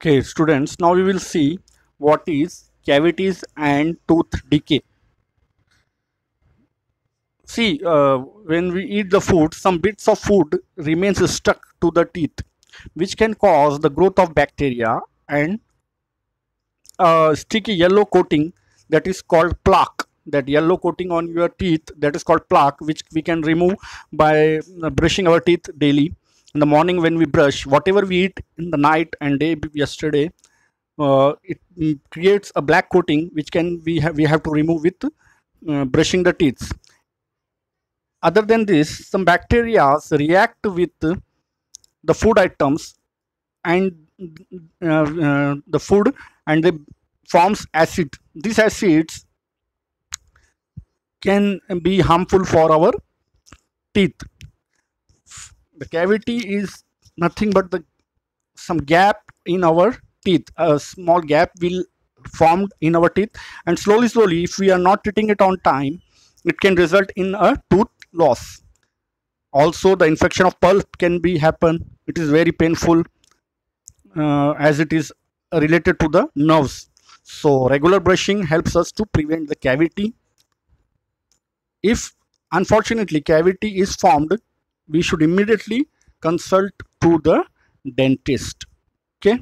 Okay, students, now we will see what is cavities and tooth decay. See, uh, when we eat the food, some bits of food remains stuck to the teeth, which can cause the growth of bacteria and a sticky yellow coating that is called plaque. That yellow coating on your teeth that is called plaque, which we can remove by brushing our teeth daily. In the morning when we brush, whatever we eat in the night and day yesterday, uh, it mm, creates a black coating which can we have we have to remove with uh, brushing the teeth. Other than this some bacteria react with the food items and uh, uh, the food and they forms acid. These acids can be harmful for our teeth the cavity is nothing but the some gap in our teeth. A small gap will form in our teeth. And slowly slowly if we are not treating it on time it can result in a tooth loss. Also the infection of pulp can be happen. It is very painful uh, as it is related to the nerves. So regular brushing helps us to prevent the cavity. If unfortunately cavity is formed we should immediately consult to the dentist. Okay